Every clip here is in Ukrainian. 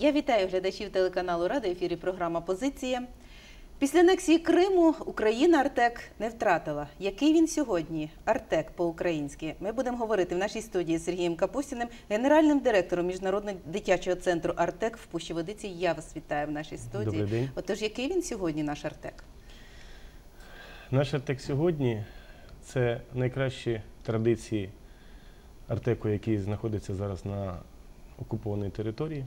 Я вітаю глядачів телеканалу Рада. Ефірі програма Позиція. Після анексії Криму Україна Артек не втратила. Який він сьогодні? Артек по-українськи. Ми будемо говорити в нашій студії з Сергієм Капустіним, генеральним директором Міжнародного дитячого центру Артек в Пущеводиці. Я вас вітаю в нашій студії. Добрий день. Отож, який він сьогодні, наш Артек? Наш Артек сьогодні це найкращі традиції Артеку, який знаходиться зараз на окупованій території.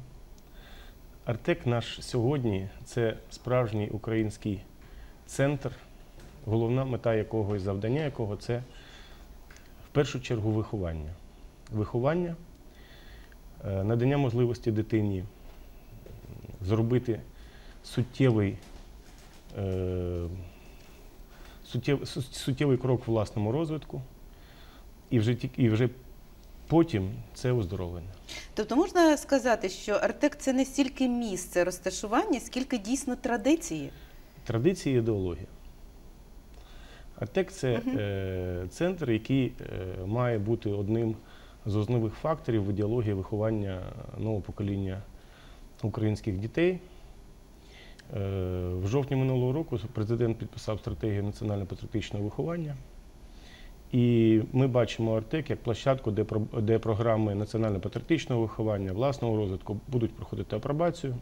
Артек наш сьогодні це справжній український центр, головна мета якого і завдання якого це в першу чергу виховання. Виховання, е, надання можливості дитині зробити суттєвий е, суттєвий крок в власному розвитку, і вже, і вже потім це оздоровлення. Тобто можна сказати, що Артек це не стільки місце розташування, скільки дійсно традиції. Традиції і ідеологія. Артек це е, центр, який е, має бути одним з основних факторів в ідеології виховання нового покоління українських дітей. Е, в жовтні минулого року президент підписав стратегію національно-патріотичного виховання. І ми бачимо Артек як площадку, де, де програми національно-патріотичного виховання, власного розвитку будуть проходити апробацію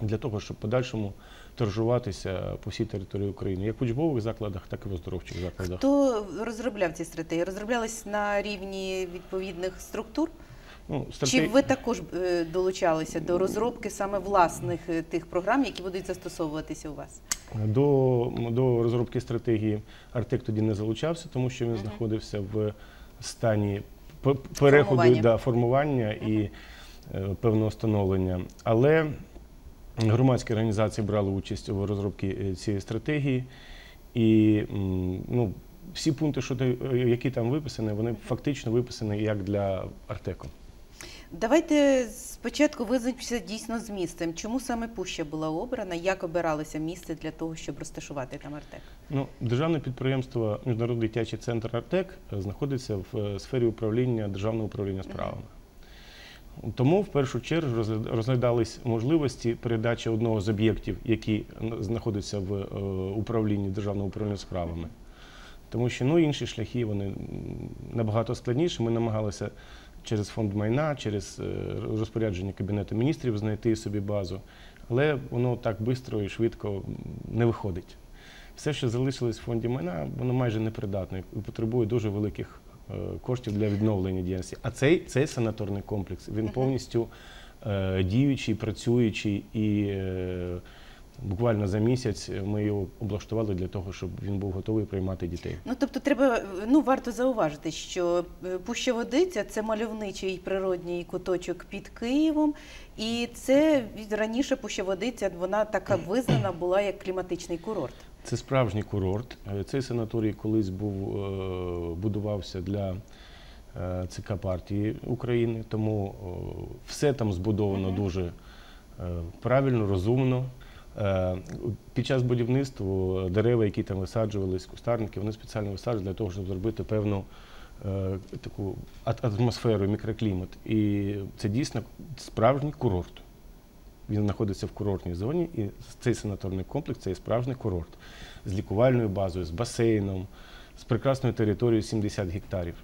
для того, щоб подальшому торжуватися по всій території України, як в учбових закладах, так і в оздоровчих закладах. Хто розробляв ці стратегії? Розроблялись на рівні відповідних структур? Ну, Чи ви також е, долучалися до розробки саме власних е, тих програм, які будуть застосовуватися у вас? До, до розробки стратегії Артек тоді не залучався, тому що він знаходився в стані переходу Формування. да, формування і е, певного становлення. Але громадські організації брали участь у розробці е, цієї стратегії, і ну, всі пункти, що е, які там виписані, вони фактично виписані як для Артеку. Давайте спочатку визначимося дійсно з місцем. Чому саме Пуща була обрана? Як обиралося місце для того, щоб розташувати там Артек? Ну, державне підприємство Міжнародний дитячий центр Артек е, знаходиться в е, сфері управління державного управління справами. Тому в першу чергу розгля- розглядались можливості передачі одного з об'єктів, який н- знаходиться в е, управлінні державного управління справами. Тому що ну, інші шляхи вони набагато складніші. Ми намагалися через фонд майна, через е, розпорядження Кабінету міністрів знайти собі базу, але воно так швидко і швидко не виходить. Все, що залишилось в фонді майна, воно майже непридатне і потребує дуже великих е, коштів для відновлення діяльності. А цей, цей санаторний комплекс він повністю е, діючий, працюючий і е, буквально за місяць ми його облаштували для того, щоб він був готовий приймати дітей. Ну тобто, треба ну варто зауважити, що е, Пуща Водиця це мальовничий природній куточок під Києвом, і це раніше Пуща Водиця вона така визнана була як кліматичний курорт. Це справжній курорт. Е, Цей санаторій колись був е, будувався для ЦК партії України, тому все там збудовано Мгм. дуже правильно, розумно. Е, Під час будівництва дерева, які там висаджувались, кустарники, вони спеціально висаджували для того, щоб зробити певну е, таку атмосферу, мікроклімат. І це дійсно справжній курорт. Він знаходиться в курортній зоні, і цей санаторний комплекс це є справжній курорт з лікувальною базою, з басейном, з прекрасною територією 70 гектарів,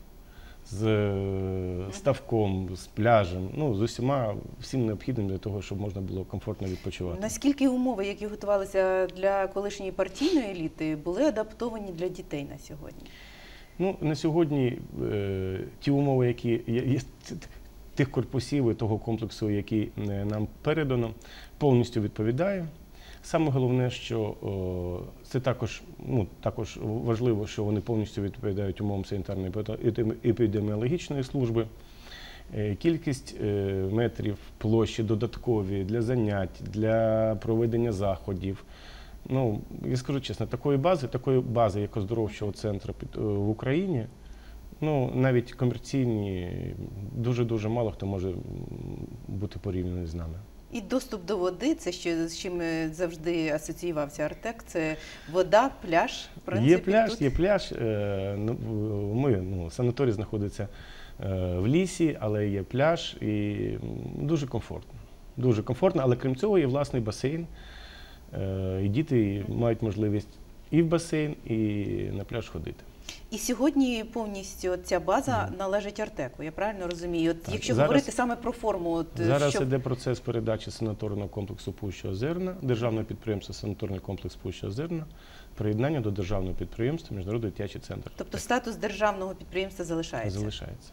з е, ставком, з пляжем, ну з усіма всім необхідним для того, щоб можна було комфортно відпочивати. Наскільки умови, які готувалися для колишньої партійної еліти, були адаптовані для дітей на сьогодні? Ну, на сьогодні е, ті умови, які є, тих корпусів і того комплексу, який е, нам передано, повністю відповідає. Саме головне, що це також, ну, також важливо, що вони повністю відповідають умовам санітарної епідеміологічної служби. Е, Кількість е, метрів площі додаткові для занять, для проведення заходів. Ну, я скажу чесно, такої бази, такої бази, як оздоровчого центру е, в Україні, ну, навіть комерційні, дуже-дуже мало хто може бути порівняний з нами. І доступ до води це що з чим е, завжди асоціювався Артек. Це вода, пляж. В принципі, є пляж, тут. є пляж. е, ну, Ми, ну, санаторій знаходиться е, в лісі, але є пляж і дуже комфортно. дуже комфортно, але крім цього є власний басейн. І діти мають можливість і в басейн, і на пляж ходити. І сьогодні повністю ця база належить Артеку. Я правильно розумію? От Так, якщо зараз- говорити саме про форму, от Зараз що іде процес передачі санаторного комплексу Пуща Озерна, державного підприємства Санаторний комплекс Пуща Озерна, приєднання до державного підприємства Міжнародний дитячий центр. тобто статус державного підприємства залишається. залишається.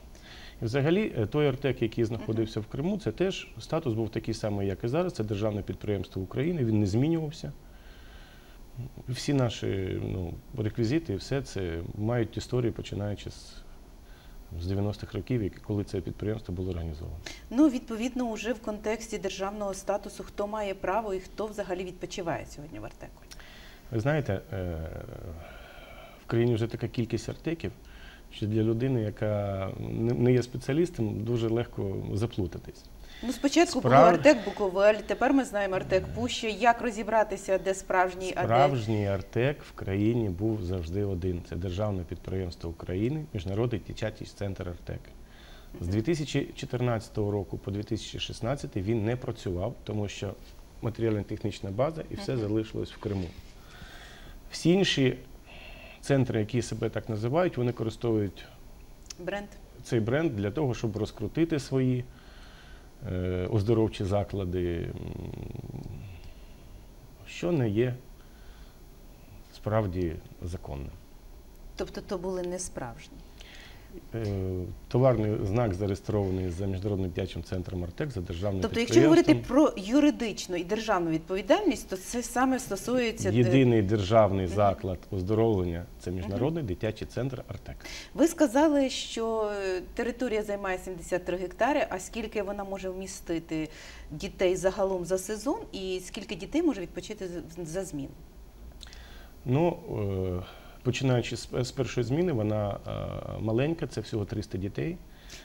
І взагалі е, той Артек, який знаходився в Криму, це теж статус був такий самий, як і зараз. Це державне підприємство України, він не змінювався. Всі наші ну, реквізити, і все це мають історію, починаючи з, з 90-х років, коли це підприємство було організовано. Ну, відповідно, вже в контексті державного статусу, хто має право і хто взагалі відпочиває сьогодні в Артеку. Ви знаєте, е, в країні вже така кількість артеків, що для людини, яка не є спеціалістом, дуже легко заплутатись. Ну, спочатку Справ- був Артек Буковель, тепер ми знаємо Артек Пуща. Як розібратися, де справжній, а де Справжній Артек в країні був завжди один. Це державне підприємство України, Міжнародний дитячий центр Артек. З 2014 року по 2016 він не працював, тому що матеріально-технічна база і все залишилось в Криму. Всі інші центри, які себе так називають, вони користують бренд? цей бренд для того, щоб розкрутити свої оздоровчі заклади, що не є справді законним. Тобто то були не справжні. Е, Товарний знак зареєстрований за міжнародним дитячим центром Артек за державним Тобто, якщо говорити про юридичну і державну відповідальність, то це саме стосується Єдиний державний заклад оздоровлення це міжнародний дитячий центр Артек. Ви сказали, що е, територія займає 73 гектари. А скільки вона може вмістити дітей загалом за сезон, і скільки дітей може відпочити за- зміну? Ну, е, починаючи з, з першої зміни, вона е, маленька, це всього 300 дітей.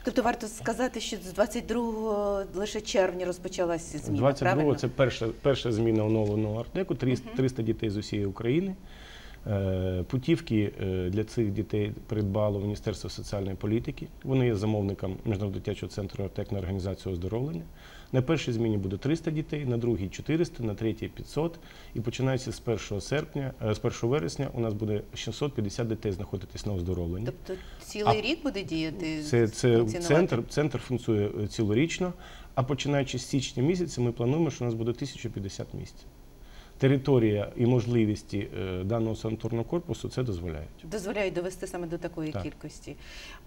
Тобто варто сказати, що з 22 лише червня розпочалася зміна. 22 правильно? це перша, перша зміна оновленого артеку, 300, Мгм. 300 дітей з усієї України. Е, Путівки е, для цих дітей придбало Міністерство соціальної політики. Вони є замовником Міжнародного дитячого центру АРТЕК на організацію оздоровлення. На першій зміні буде 300 дітей, на другій 400, на третій 500. І починаючи з 1 серпня, е, з 1 вересня у нас буде 650 дітей знаходитись на оздоровленні. Тобто цілий А рік буде діяти Це, це центр, центр функціонує е, цілорічно, а починаючи з січня місяця, ми плануємо, що у нас буде 1050 місць. Територія і можливості е, даного санаторного корпусу це дозволяють. дозволяють довести саме до такої Так. кількості.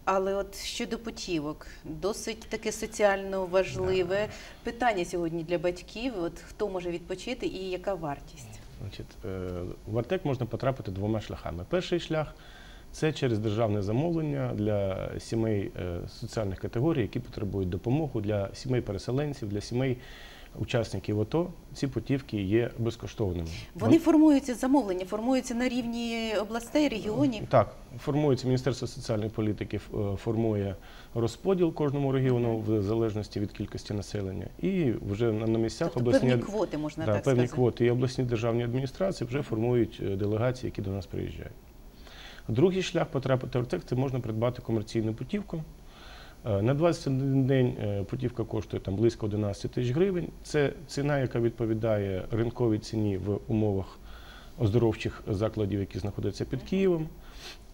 Але от щодо путівок, досить таке соціально важливе питання сьогодні для батьків. От хто може відпочити і яка вартість? Значить, е, в Артек можна потрапити двома шляхами. Перший шлях це через державне замовлення для сімей е, соціальних категорій, які потребують допомоги, для сімей переселенців, для сімей учасників АТО. Ці путівки є безкоштовними. Вони формуються замовлення, формуються на рівні областей, регіонів. Так, формується Міністерство соціальної політики, е, формує розподіл кожному регіону в залежності від кількості населення. І вже на, місцях Тобто обласні певні квоти можна да, так певні сказати. квоти і обласні державні адміністрації вже формують е, делегації, які до нас приїжджають. Другий шлях потрапити в Артек – це можна придбати комерційну путівку. Е, На 21 день е, путівка коштує там близько 11 тисяч гривень. Це ціна, яка відповідає ринковій ціні в умовах оздоровчих закладів, які знаходяться під Києвом.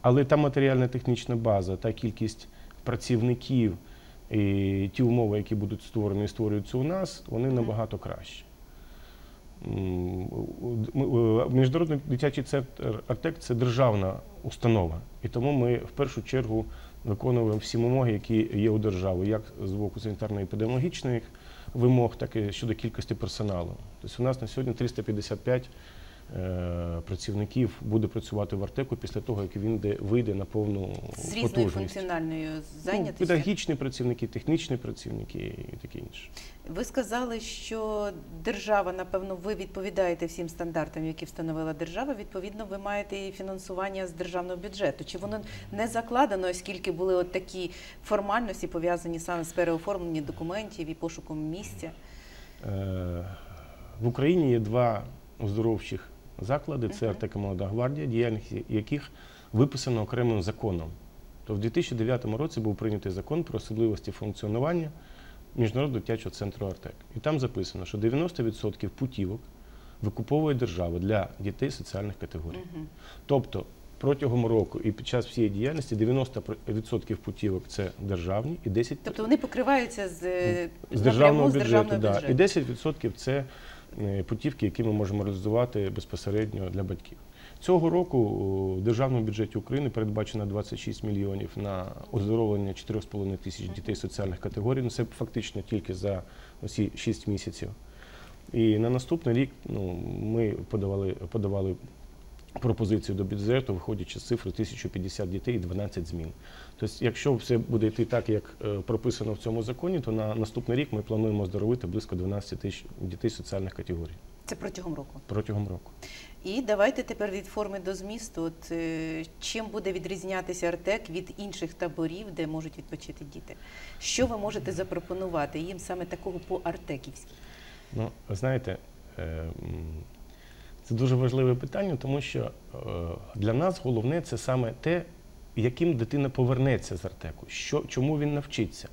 Але та матеріальна технічна база, та кількість працівників і ті умови, які будуть створені і створюються у нас, вони набагато кращі. Міжнародний дитячий центр Артек це державна установа, і тому ми в першу чергу виконуємо всі вимоги, які є у держави, як з боку санітарно-епідеміологічних вимог, так і щодо кількості персоналу. Тобто у нас на сьогодні 355 е, працівників буде працювати в Артеку після того, як він де- вийде на повну З різною функціональною Ну, педагогічні працівники, технічні працівники і таке інше. Ви сказали, що держава, напевно, ви відповідаєте всім стандартам, які встановила держава. Відповідно, ви маєте і фінансування з державного бюджету. Чи воно не закладено, оскільки були от такі формальності пов'язані саме з переоформленням документів і пошуком місця? Е, В Україні є два оздоровчих заклади: це Мгм. Артека Молода гвардія, діяльність яких виписано окремим законом. То в 2009 році був прийнятий закон про особливості функціонування Міжнародного дитячого центру Артек. І там записано, що 90% путівок викуповує держава для дітей соціальних категорій. Тобто протягом року і під час всієї діяльності 90% путівок це державні і 10% Тобто вони покриваються з, з державного з бюджету. да. І 10% це путівки, які ми можемо реалізувати безпосередньо для батьків. Цього року в державному бюджеті України передбачено 26 мільйонів на оздоровлення 4,5 тисяч дітей соціальних категорій. Ну, це фактично тільки за ці 6 місяців. І на наступний рік ну, ми подавали, подавали пропозицію до бюджету, виходячи з цифри 1050 дітей і 12 змін. Тобто, якщо все буде йти так, як е, прописано в цьому законі, то на наступний рік ми плануємо оздоровити близько 12 тисяч дітей соціальних категорій Це протягом року. протягом року. І давайте тепер від форми до змісту. От, е, чим буде відрізнятися Артек від інших таборів, де можуть відпочити діти? Що ви можете запропонувати їм саме такого по-артеківськи? Ну, знаєте, е, це дуже важливе питання, тому що е, для нас головне це саме те, яким дитина повернеться з Артеку, що, чому він навчиться,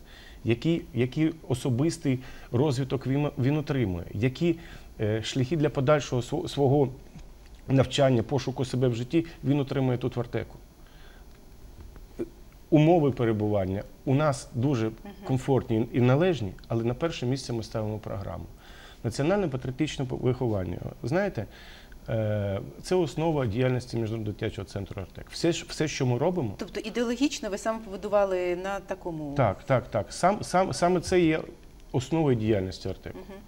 який, який особистий розвиток він, він отримує, які е, шляхи для подальшого свого навчання, пошуку себе в житті він отримує тут в Артеку. Умови перебування у нас дуже комфортні і належні, але на перше місце ми ставимо програму. Національне патріотичне виховання. Знаєте, це основа діяльності Міжнародного дитячого центру Артек. Все, все, що ми робимо, Тобто ідеологічно ви саме побудували на такому так, так, так. Сам, сам, саме це є основою діяльності Артек. Мгм.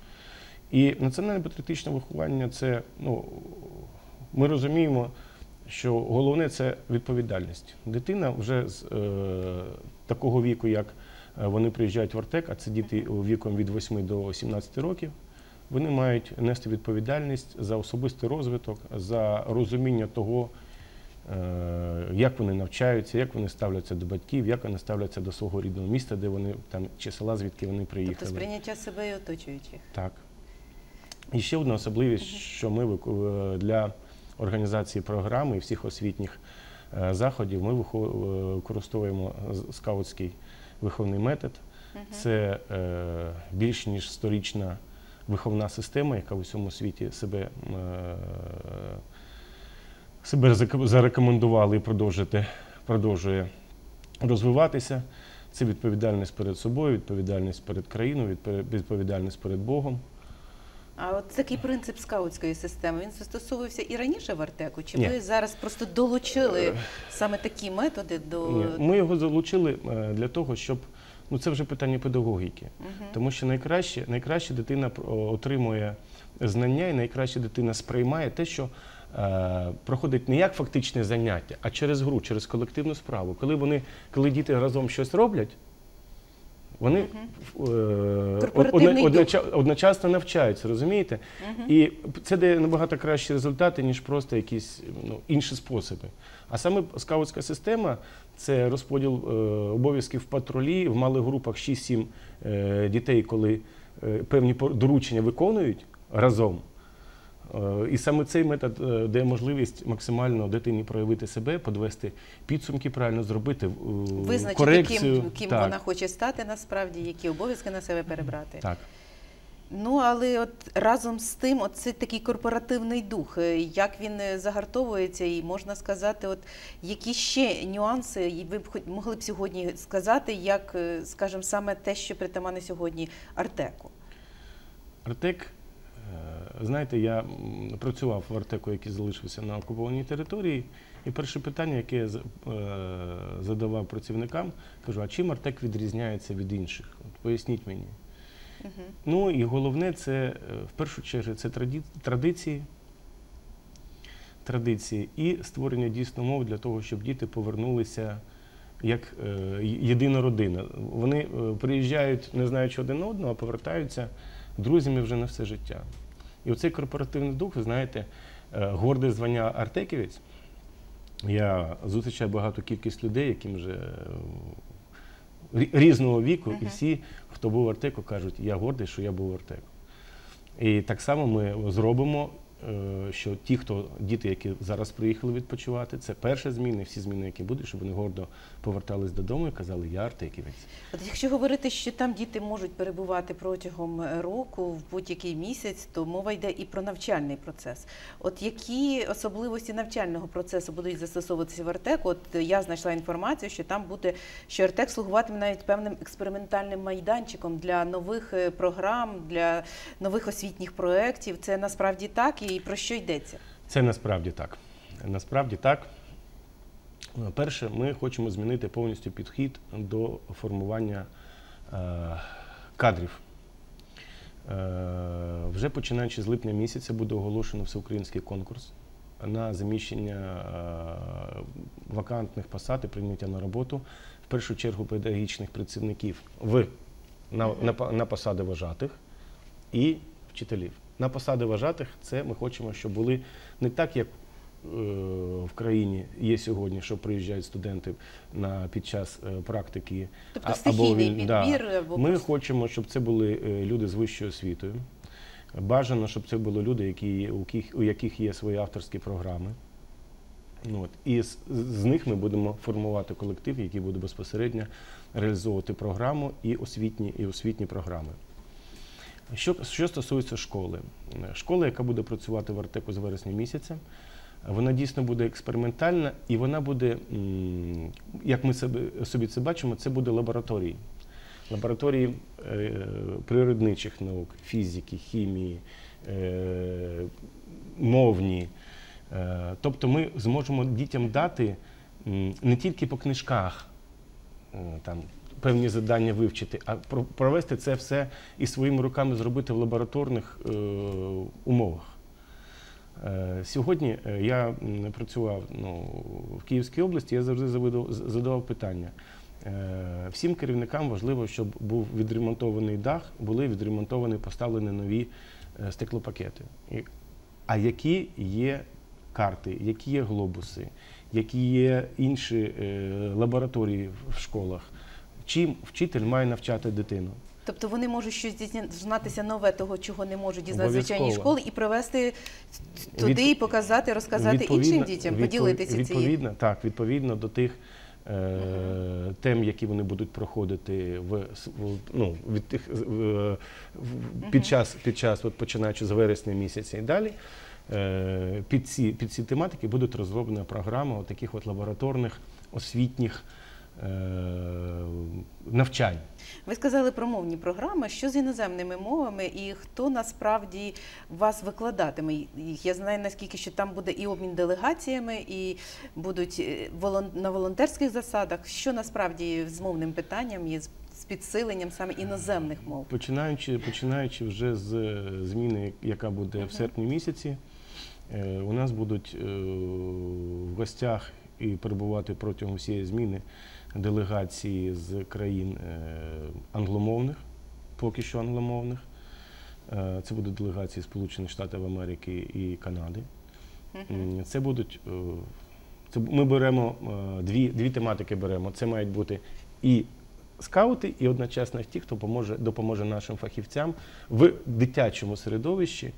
І національне патріотичне виховання це, ну, ми розуміємо, що головне це відповідальність. Дитина вже з е, такого віку, як е, вони приїжджають в Артек, а це діти віком від 8 до 17 років, вони мають нести відповідальність за особистий розвиток, за розуміння того, е, як вони навчаються, як вони ставляться до батьків, як вони ставляться до свого рідного міста, де вони там чи села, звідки вони приїхали. Тобто сприйняття себе і оточуючих. Так. І ще одна особливість, що ми е, для організації програми і всіх освітніх е, заходів ми використовуємо скаутський виховний метод. Це більш ніж сторічна виховна система, яка в усьому світі себе, е, себе зарекомендувала і продовжити, продовжує розвиватися. Це відповідальність перед собою, відповідальність перед країною, відповідальність перед Богом. А от такий принцип скаутської системи він застосовувався і раніше в Артеку? Чи Ні. ви зараз просто долучили саме такі методи до Ні, Ми його залучили е, для того, щоб ну це вже питання педагогіки. Тому що найкраще, найкраще дитина отримує знання, і найкраще дитина сприймає те, що е, проходить не як фактичне заняття, а через гру, через колективну справу. Коли вони, коли діти разом щось роблять, вони е, одночасно навчаються, розумієте? І це дає набагато кращі результати, ніж просто якісь ну, інші способи. А саме скаутська система це розподіл е, обов'язків в патрулі в малих групах 6-7 е, дітей, коли певні доручення виконують разом. Е, І саме цей метод е, дає можливість максимально дитині проявити себе, подвести підсумки, правильно зробити е, визначити, корекцію. ким, ким Так, вона хоче стати насправді, які обов'язки на себе перебрати. Так. Ну але от разом з тим, от це такий корпоративний дух. Як він загартовується, і можна сказати, от які ще нюанси ви б могли б сьогодні сказати, як, скажімо, саме те, що притаманне сьогодні Артеку. Артек, знаєте, я працював в Артеку, який залишився на окупованій території. І перше питання, яке я е, задавав працівникам, кажу, а чим Артек відрізняється від інших? От поясніть мені. Угу. Ну і головне, це е, в першу чергу це традиції, традиції і створення дійсно мов для того, щоб діти повернулися як е, єдина родина. Вони е, приїжджають, не знаючи один одного, а повертаються друзями вже на все життя. І оцей корпоративний дух, ви знаєте, е, горде звання Артеківець. Я зустрічаю багато кількість людей, яким вже е, рі- різного віку, і всі, хто був в Артеку, кажуть, я гордий, що я був в Артеку. І так само ми зробимо що ті, хто діти, які зараз приїхали відпочивати, це перша зміна, всі зміни, які будуть, щоб вони гордо повертались додому і казали, я артеківець. От якщо говорити, що там діти можуть перебувати протягом е, року в будь-який місяць, то мова йде і про навчальний процес. От які особливості навчального процесу будуть застосовуватися в Артек? От я знайшла інформацію, що там буде, що Артек слугуватиме навіть певним експериментальним майданчиком для нових е, програм, для нових освітніх проєктів. Це насправді так і про що йдеться? Це насправді так. Насправді так. Перше, ми хочемо змінити повністю підхід до формування е, кадрів. Е, вже починаючи з липня місяця буде оголошено всеукраїнський конкурс на заміщення е, вакантних посад і прийняття на роботу, в першу чергу педагогічних працівників в, на, на, на посади вважатих і вчителів. На посади вважатих це ми хочемо, щоб були не так, як е, в країні є сьогодні, що приїжджають студенти на, під час е, практики. Тобто стихійний він- да. або Ми просто- хочемо, щоб це були е, люди з вищою освітою. Бажано, щоб це були люди, які, у, яких, у яких є свої авторські програми. Ну, От. І з, з них ми будемо формувати колектив, який буде безпосередньо реалізовувати програму і освітні, і освітні програми. Що, що стосується школи, школа, яка буде працювати в Артеку з вересня місяця, вона дійсно буде експериментальна і вона буде, як ми собі це бачимо, це буде лабораторії. Лабораторії е, природничих наук, фізики, хімії, е, мовні. Е, тобто ми зможемо дітям дати не тільки по книжках там, певні завдання вивчити, а про- провести це все і своїми руками зробити в лабораторних е, умовах. Е, Сьогодні е, я працював ну, в Київській області, я завжди задавав питання. Е, Всім керівникам важливо, щоб був відремонтований дах, були відремонтовані, поставлені нові е, стеклопакети. А які є карти, які є глобуси, які є інші лабораторії в школах? Чим вчитель має навчати дитину? Тобто вони можуть щось дізнатися нове, того, чого не можуть дізнатися Обов'язково. школі, і привести туди, Від- і показати, розказати іншим дітям, відпов- поділитися цією. так, відповідно до тих е, тем, які вони будуть проходити в, ну, від тих, в- під час, під час от, починаючи з вересня місяця і далі. е, Під ці, під ці тематики будуть розроблена програма от таких от лабораторних освітніх навчань. Ви сказали про мовні програми. Що з іноземними мовами і хто насправді вас викладатиме їх? Я знаю наскільки що там буде і обмін делегаціями, і будуть е, на волонтерських засадах. Що насправді з мовним питанням є з підсиленням саме іноземних мов? Починаючи, починаючи вже з е, зміни, яка буде в серпні місяці, е, у нас будуть е, в гостях і перебувати протягом всієї зміни делегації з країн е, англомовних, поки що англомовних. Е, Це будуть делегації Сполучених Штатів Америки і Канади. Це будуть. е, Це ми беремо дві, дві тематики беремо. Це мають бути і скаути, і одночасно ті, хто поможе, допоможе нашим фахівцям в дитячому середовищі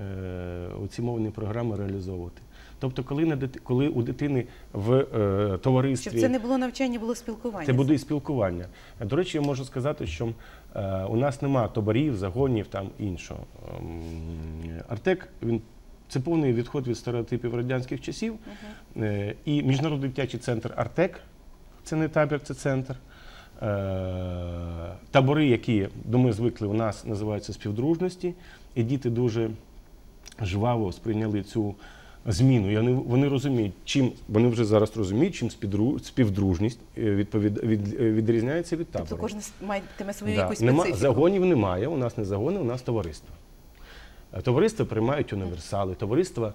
е, ці мовні програми реалізовувати. Тобто, коли, на дити- коли у дитини в е, товаристві Щоб це не було навчання, було спілкування. це буде і спілкування. До речі, я можу сказати, що е, у нас нема товарів, загонів там іншого. Ем, Артек він це повний відход від стереотипів радянських часів. Е, і міжнародний дитячий центр Артек це не табір, це центр. Е, табори, які до ми звикли, у нас називаються співдружності, і діти дуже жваво сприйняли цю зміну. І вони, вони розуміють, чим вони вже зараз розуміють, чим співдру- співдружність е, відповід, від, е, відрізняється від табору. Тобто кожен матиме свою Да. якусь Нема, специфіку. загонів немає. У нас не загони, у нас товариство. Е, Товариства приймають універсали, товариства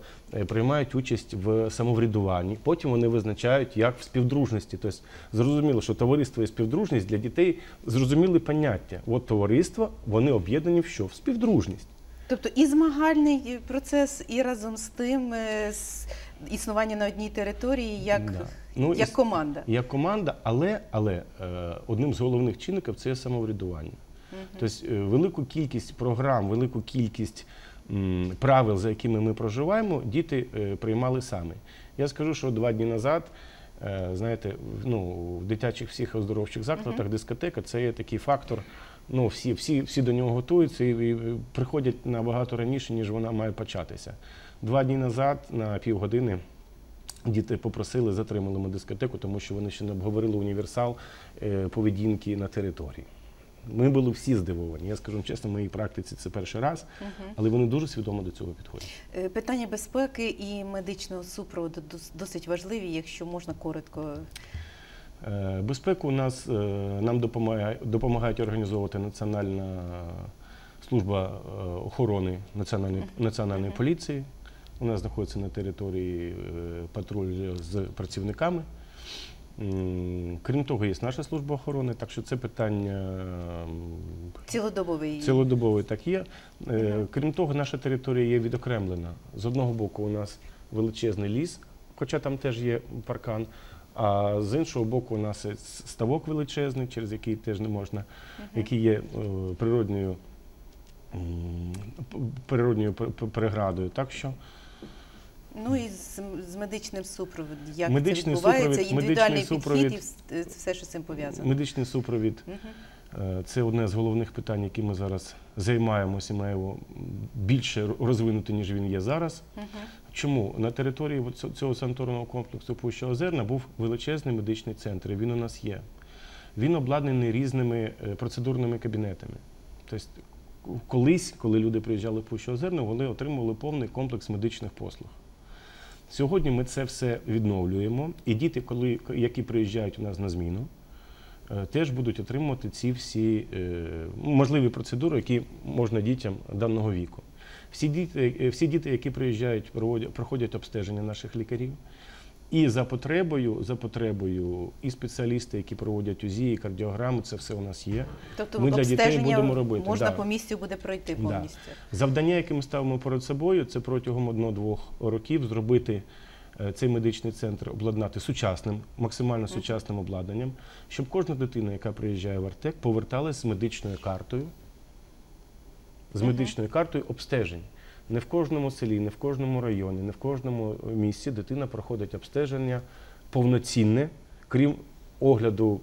приймають участь в самоврядуванні. Потім вони визначають як в співдружності. Тобто зрозуміло, що товариство і співдружність для дітей зрозуміли поняття. От товариство, вони об'єднані в що? В співдружність. Тобто і змагальний процес, і разом з тим е, існування на одній території як, Да. Ну, як і- команда. Як команда, але, але е, одним з головних чинників це самоврядування. Тобто е, велику кількість програм, велику кількість м, правил, за якими ми проживаємо, діти приймали самі. Я скажу, що два дні назад, знаєте, ну, в дитячих всіх оздоровчих закладах дискотека це є такий фактор. Ну, всі, всі, всі до нього готуються і, і приходять набагато раніше, ніж вона має початися. Два дні назад на півгодини діти попросили, затримали ми дискотеку, тому що вони ще не обговорили універсал е, поведінки на території. Ми були всі здивовані. Я скажу чесно, в моїй практиці це перший раз, але вони дуже свідомо до цього підходять. Е, Питання безпеки і медичного супроводу досить важливі, якщо можна коротко. Е, Безпеку у нас е, нам допомагає, допомагають організовувати Національна служба е, охорони національної, національної поліції. У нас знаходиться на території патруль з працівниками. Крім того, є наша служба охорони, так що це питання Цілодобовий Цілодобовий так є. Крім того, наша територія є відокремлена. З одного боку, у нас величезний ліс, хоча там теж є паркан. А з іншого боку, у нас є ставок величезний, через який теж не можна, який є е, природньою, природньою пер- пер- переградою. Так що Ну і з, з медичним супроводом. Як Медичний це відбувається, супровід- індивідуальний супровід- підхід і все, що з цим пов'язано. медичний супровід. Е, Це одне з головних питань, які ми зараз займаємося, маємо більше розвинути, ніж він є зараз. Мгм. Чому на території цього- санаторного комплексу Пуща Озерна був величезний медичний центр, він у нас є. Він обладнаний різними е, процедурними кабінетами. Тобто, колись, коли люди приїжджали в Пущу Озерну, вони отримували повний комплекс медичних послуг. Сьогодні ми це все відновлюємо, і діти, коли, які приїжджають у нас на зміну, е, теж будуть отримувати ці всі е, можливі процедури, які можна дітям даного віку. Всі діти, е, всі діти, які приїжджають, проводять, проходять обстеження наших лікарів. І за потребою, за потребою, і спеціалісти, які проводять УЗІ, і кардіограму, це все у нас є. Тобто Ми для дітей будемо робити, можна да. по місцю буде пройти Да. повністю. Завдання, яке ми ставимо перед собою, це протягом одного-двох років зробити е, цей медичний центр, обладнати сучасним, максимально сучасним обладнанням, щоб кожна дитина, яка приїжджає в Артек, поверталась з медичною картою, з медичною картою обстежень. Не в кожному селі, не в кожному районі, не в кожному місці дитина проходить обстеження повноцінне, крім огляду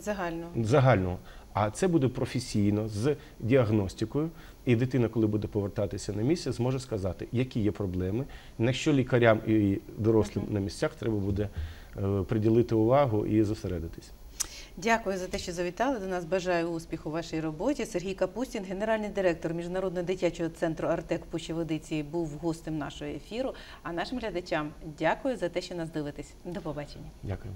Загально. загального. А це буде професійно з діагностикою, і дитина, коли буде повертатися на місце, зможе сказати, які є проблеми, на що лікарям і дорослим на місцях треба буде е, приділити увагу і зосередитись. Дякую за те, що завітали до нас. Бажаю успіху у вашій роботі. Сергій Капустін, генеральний директор Міжнародного дитячого центру Артек Пущеводиці, був гостем нашого ефіру. А нашим глядачам дякую за те, що нас дивитесь. До побачення. Дякую.